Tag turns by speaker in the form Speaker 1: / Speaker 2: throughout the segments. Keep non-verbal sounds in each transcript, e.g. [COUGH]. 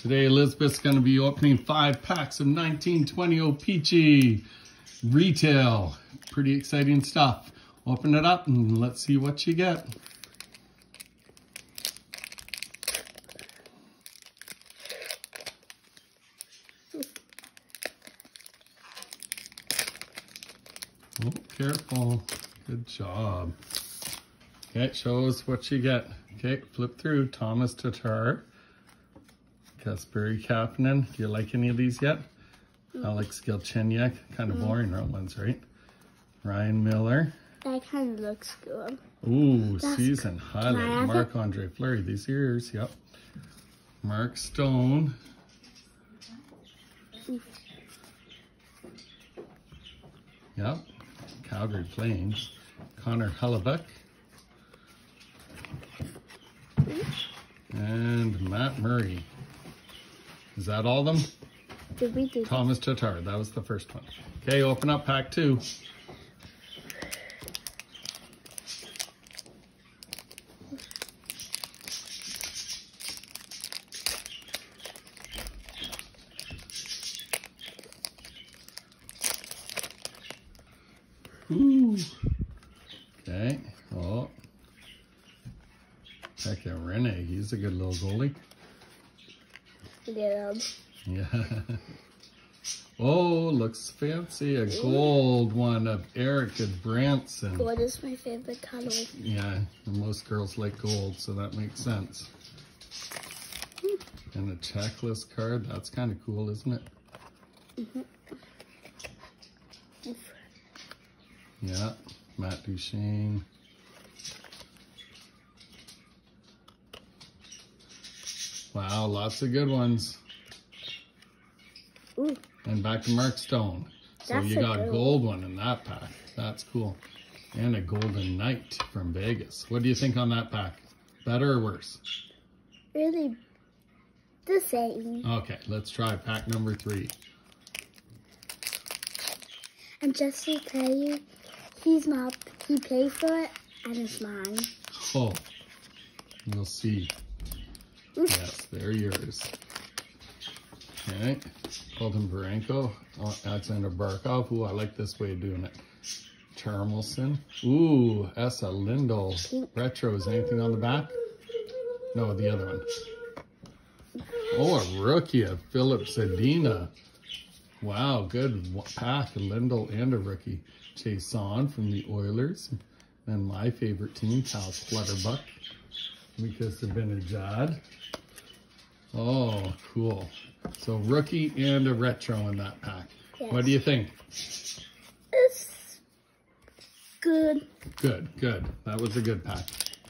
Speaker 1: Today, Elizabeth's going to be opening five packs of 1920 O-Pee-Chee retail. Pretty exciting stuff. Open it up and let's see what you get. Oh, careful. Good job. Okay, show us what you get. Okay, flip through. Thomas Tatar. Kasperi Kapanen. Do you like any of these yet? Alex Galchenyuk. Kind of boring ones, right? Ryan Miller.
Speaker 2: That kind of looks good.
Speaker 1: Ooh,
Speaker 2: That's
Speaker 1: season highlight. Marc-Andre Fleury. These ears, yep. Mark Stone. Yep. Calgary Flames. Connor Hellebuyck. And Matt Murray. Is that all of them?
Speaker 2: Did we do
Speaker 1: Thomas Tatar. That was the first one. Okay, open up pack two. Ooh. Okay. Oh. Pekka Rinne. He's a good little goalie.
Speaker 2: Yeah. [LAUGHS]
Speaker 1: Oh, looks fancy. A mm-hmm. gold one of Erica Branson.
Speaker 2: Gold is my favorite color.
Speaker 1: Yeah, and most girls like gold, so that makes sense. Hmm. And a checklist card. That's kind of cool, isn't it? Mm-hmm. Yeah, Matt Duchene. Wow, lots of good ones.
Speaker 2: Ooh,
Speaker 1: And back to Mark Stone. So
Speaker 2: That's
Speaker 1: you got
Speaker 2: good
Speaker 1: gold one in that pack. That's cool. And a golden knight from Vegas. What do you think on that pack? Better or worse?
Speaker 2: really the same.
Speaker 1: Okay, let's try pack number three.
Speaker 2: And just to tell you, he's my, he paid for it and it's mine.
Speaker 1: Oh, we'll see. Yes, they're yours. Okay, Colton Parayko, oh, Alexander Barkov. Ooh, I like this way of doing it. Charmelson. Ooh, Esa Lindell. Retro, is Anything on the back? No, the other one. Oh, a rookie of Filip Zadina. Wow, good pack. Lindell and a rookie. Jason from the Oilers. And my favorite team, Cal Clutterbuck. Because of Benajad. Oh, cool. So rookie and a retro in that pack. What do you think?
Speaker 2: It's good.
Speaker 1: Good, good. That was a good pack.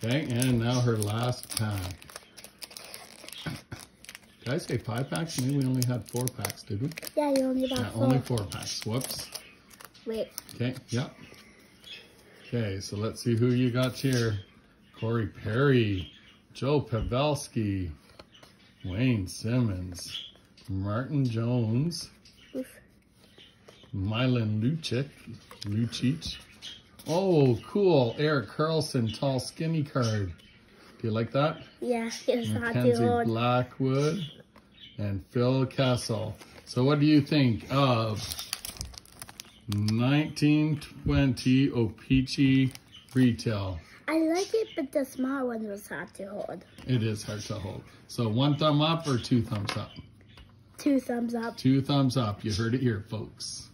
Speaker 1: Okay, and now her last pack. Did I say five packs? Maybe we only had four packs, did we?
Speaker 2: Yeah, you only got
Speaker 1: Yeah,
Speaker 2: four.
Speaker 1: only four packs. Whoops.
Speaker 2: Wait,
Speaker 1: Okay, yep. Okay, so let's see who you got here. Corey Perry, Joe Pavelski, Wayne Simmonds, Martin Jones,
Speaker 2: Oof.
Speaker 1: Milan Lucic, Lucic. Oh, cool. Erik Karlsson, tall, skinny card. Do you like that?
Speaker 2: yeah, [LAUGHS] it's not
Speaker 1: Mackenzie
Speaker 2: old.
Speaker 1: Blackwood and Phil Kessel. So what do you think of 1920 O-Pee-Chee Retail?
Speaker 2: I like it, but the small one was hard to hold.
Speaker 1: It is hard to hold. So one thumb up or two thumbs up?
Speaker 2: Two thumbs up.
Speaker 1: Two thumbs up. You heard it here, folks.